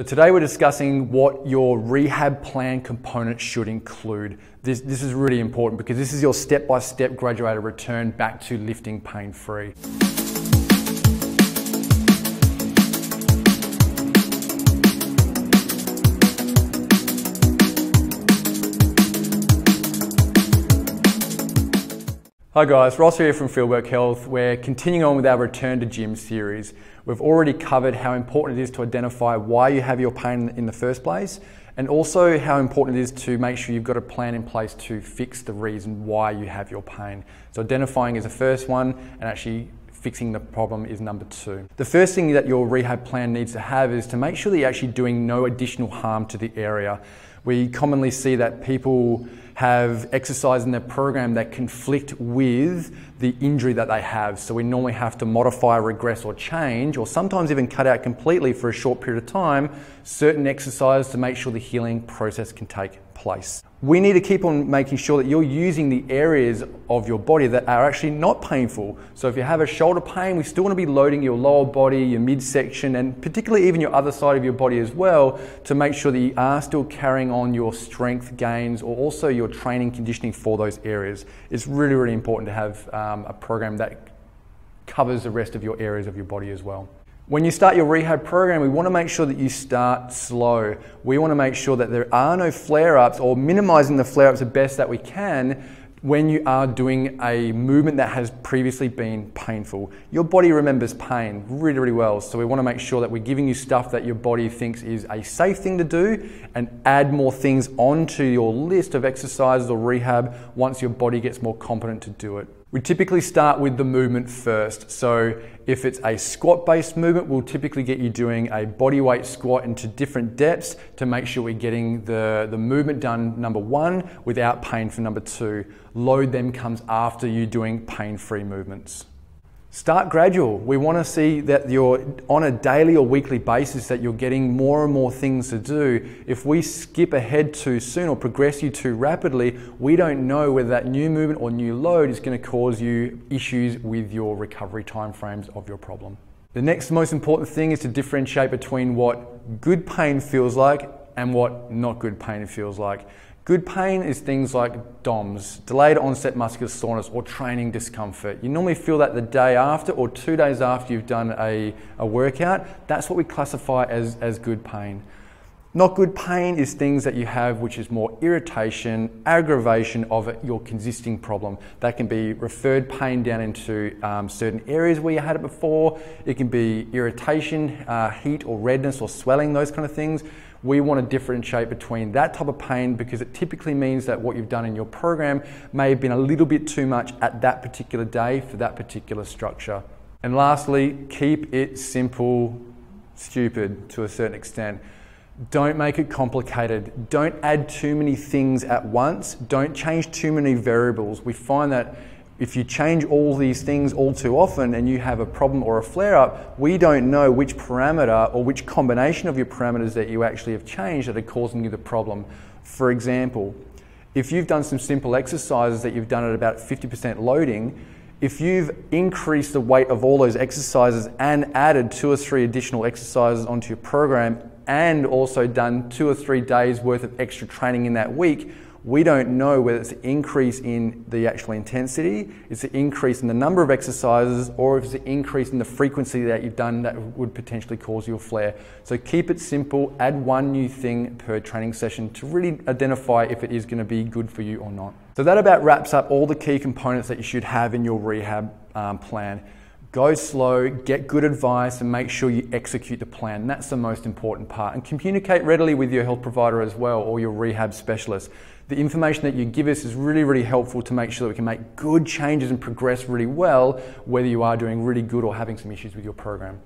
So today we're discussing what your rehab plan components should include. This, this is really important because this is your step-by-step graduated return back to lifting pain-free. Hi guys, Ross here from Fieldwork Health. We're continuing on with our Return to Gym series. We've already covered how important it is to identify why you have your pain in the first place and also how important it is to make sure you've got a plan in place to fix the reason why you have your pain. So identifying is the first one and actually fixing the problem is number two. The first thing that your rehab plan needs to have is to make sure that you're actually doing no additional harm to the area. We commonly see that people have exercise in their program that conflict with the injury that they have. So we normally have to modify, regress, or change, or sometimes even cut out completely for a short period of time certain exercise to make sure the healing process can take place. We need to keep on making sure that you're using the areas of your body that are actually not painful. So if you have a shoulder pain, we still want to be loading your lower body, your midsection, and particularly even your other side of your body as well to make sure that you are still carrying on your strength gains or also your training conditioning for those areas. It's really, really important to have um, a program that covers the rest of your areas of your body as well. When you start your rehab program, we want to make sure that you start slow. We want to make sure that there are no flare ups or minimizing the flare ups the best that we can when you are doing a movement that has previously been painful. Your body remembers pain really, really well. So we want to make sure that we're giving you stuff that your body thinks is a safe thing to do and add more things onto your list of exercises or rehab once your body gets more competent to do it. We typically start with the movement first. So if it's a squat based movement, we'll typically get you doing a body weight squat into different depths to make sure we're getting the, the movement done, number one, without pain for number two. Load then comes after you doing pain free movements. Start gradual. We want to see that you're on a daily or weekly basis that you're getting more and more things to do. If we skip ahead too soon or progress you too rapidly, we don't know whether that new movement or new load is going to cause you issues with your recovery timeframes of your problem. The next most important thing is to differentiate between what good pain feels like and what not good pain feels like. Good pain is things like DOMS, delayed onset muscular soreness, or training discomfort. You normally feel that the day after or two days after you've done a, a workout. That's what we classify as, as good pain. Not good pain is things that you have which is more irritation, aggravation of your existing problem. That can be referred pain down into um, certain areas where you had it before. It can be irritation, uh, heat or redness or swelling, those kind of things we want to differentiate between that type of pain because it typically means that what you've done in your program may have been a little bit too much at that particular day for that particular structure. And lastly, keep it simple, stupid to a certain extent. Don't make it complicated. Don't add too many things at once. Don't change too many variables. We find that if you change all these things all too often and you have a problem or a flare up, we don't know which parameter or which combination of your parameters that you actually have changed that are causing you the problem. For example, if you've done some simple exercises that you've done at about 50% loading, if you've increased the weight of all those exercises and added two or three additional exercises onto your program and also done two or three days worth of extra training in that week, we don't know whether it's an increase in the actual intensity, it's an increase in the number of exercises, or if it's an increase in the frequency that you've done that would potentially cause you a flare. So keep it simple, add one new thing per training session to really identify if it is going to be good for you or not. So that about wraps up all the key components that you should have in your rehab um, plan. Go slow, get good advice, and make sure you execute the plan. That's the most important part. And communicate readily with your health provider as well or your rehab specialist the information that you give us is really, really helpful to make sure that we can make good changes and progress really well, whether you are doing really good or having some issues with your program.